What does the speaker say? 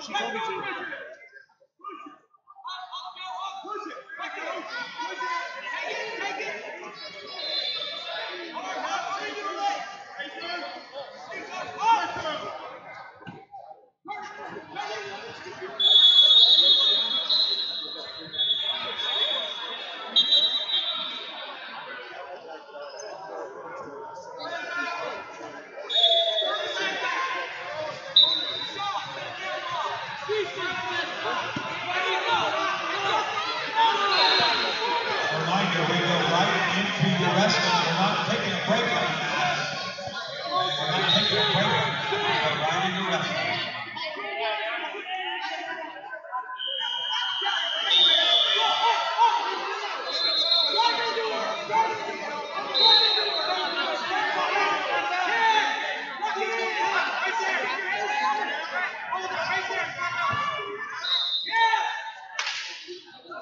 She told me to. Reminder, we go